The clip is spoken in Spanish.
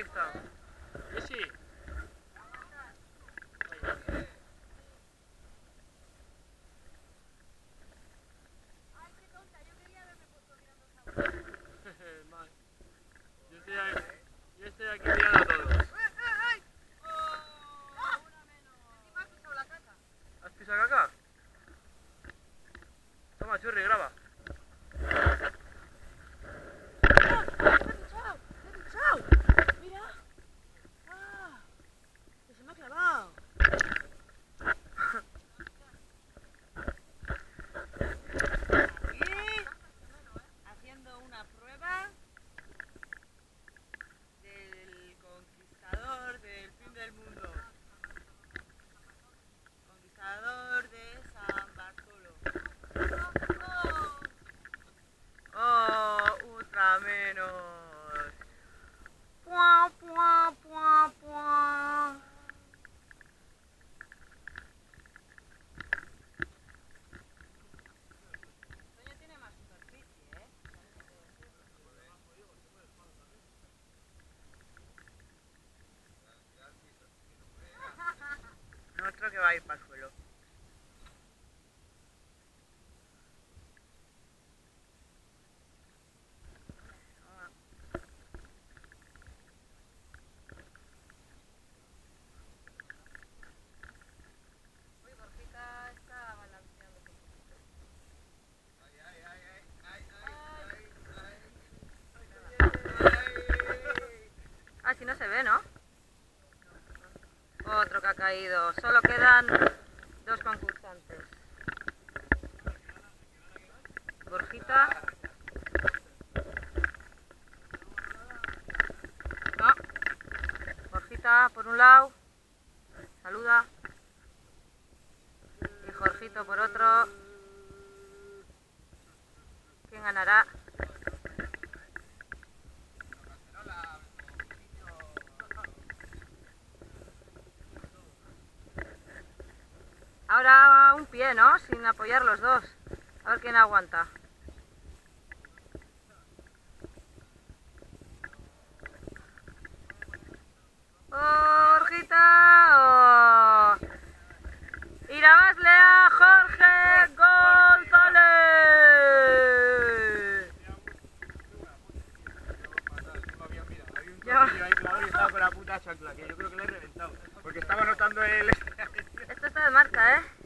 Kirtan. Yo estoy aquí, mirando a ¡Una menos! ¿Has pisado caca? Nuestro que caído. Solo quedan dos concursantes. Borjita. No. Borjita por un lado. Saluda. Y Jorgito por otro. ¿Quién ganará? Ahora un pie, ¿no? Sin apoyar los dos. A ver quién aguanta. Jorgita. Oh. Irabazle a Jorge González. Había un tornillo ahí clavado y estaba con la puta chancla, que yo creo que le he reventado. Porque estaba notando el... De marca, ¿eh?